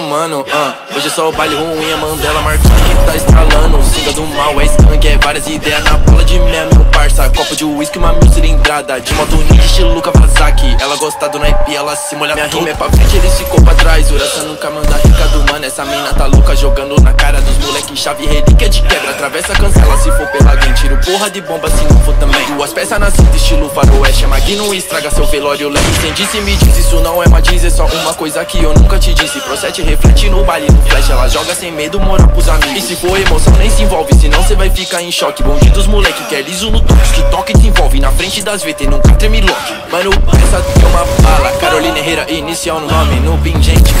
mano. Uh. Hoje é só o baile ruim, a Mandela marcando que tá estralando. Singa do mal, é skunk, é várias ideias na bola de mel, meu parça. Copo de uísque, uma mil cilindrada. De moto ninja, estilo Kawasaki. Ela gosta do naipe, ela se molha Minha rima é pra frente, ele ficou pra trás. Uraça nunca manda rica do mano. Essa mina tá louca, jogando na cara dos moleque. Chave relíquia de quebra, atravessa, cancela. Se for pela porra de bomba, se não for também. Duas peças na cinta, estilo faroeste. É Magnum, estraga seu velório. Leve sem disse, me diz, isso não é uma é só uma coisa que eu nunca te disse. Procede, reflete no baile, no flash. Ela joga sem medo, mora pros amigos. E se for emoção, nem se envolve, senão cê vai ficar em choque. Bonde dos moleque, quer liso no toque. Que toque desenvolve na frente das VT, nunca treme lock. Mano, essa tem uma bala. Carolina Herrera, inicial no nome. No pingente,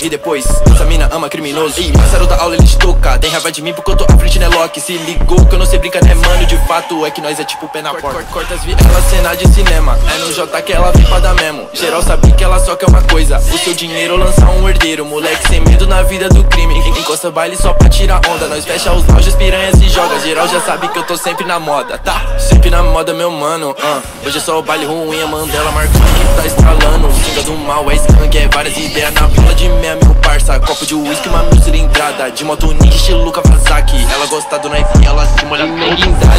ri depois. Essa mina ama criminoso. E pássaro da aula ele te toca. Tem raiva de mim porque eu tô à frente, né, Loki? Se ligou que eu não sei brincar, né, mano? De fato é que nós é tipo pé na porta. Corta as ela cena de cinema. É no J que ela vem pra dar mesmo. Geral sabe que ela só quer uma coisa. O seu dinheiro lançar um herdeiro. Moleque sem medo na vida do crime. Encosta baile só pra tirar onda. Nós fecha os lojas, piranha se joga. Geral já sabe que eu tô sempre na moda, tá? Sempre na moda, meu mano. Uh. Hoje é só o baile ruim, a Mandela marcando que tá estralando. Singa do mal, é skunk, é várias ideias na bola de meu parça. Copo de uísque, uma mil cilindrada. De moto ninja, estilo Kawasaki. Ela gosta do knife, ela se molha guindaste, né?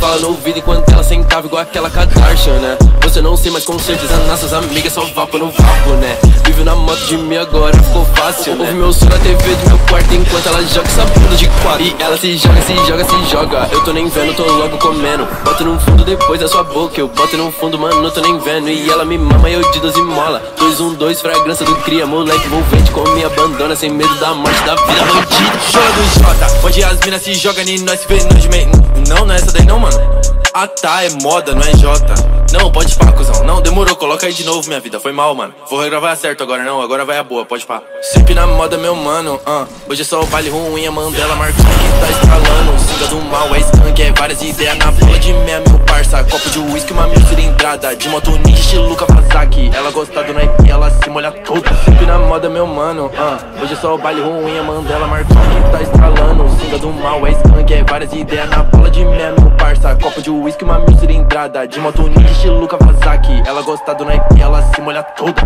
Fala no ouvido enquanto ela sentava igual aquela Kardashian, né? Você não sei, mas com certeza nossas amigas só vapo no vapo, né? Vive na moto de mim agora, ficou fácil, né? Ouve meu som na TV do meu quarto enquanto ela joga essa bunda de quatro. E ela se joga, se joga, se joga. Eu tô nem vendo, tô logo comendo. Boto no fundo depois da sua boca, eu boto no fundo, mano, tô nem vendo. E ela me mama, eu de 12 mola. 2, 1, 2, fragrância do cria, moleque envolvente com minha bandana, sem medo da morte da vida bandida. Chora do Jota, onde as minas se jogam e nós nós de meio. Não, não é essa daí não, mano. Ah tá, é moda, não é Jota. Não, pode pá, cuzão. Não, demorou, coloca aí de novo, minha vida. Foi mal, mano. Vou regravar certo agora, não. Agora vai a boa, pode pá. Sempre na moda, meu mano. Uh. Hoje é só o baile ruim, a Mandela que tá estralando. Singa do mal, é skunk, é várias ideias na bola de meia, meu parça. Copo de uísque, uma mil cilindrada. De moto ninja, estilo Kawasaki. Ela gosta do naipe, ela se molha toda. Sempre na moda, meu mano. Uh. Hoje é só o baile ruim, a Mandela marcando que tá estralando. Singa do mal, é skunk, é várias ideias na bola de meia, meu parça. Copo de uísque, uma mil cilindrada. De moto ninja, estilo Kawasaki. Ela gosta do naipe, ela se molha toda.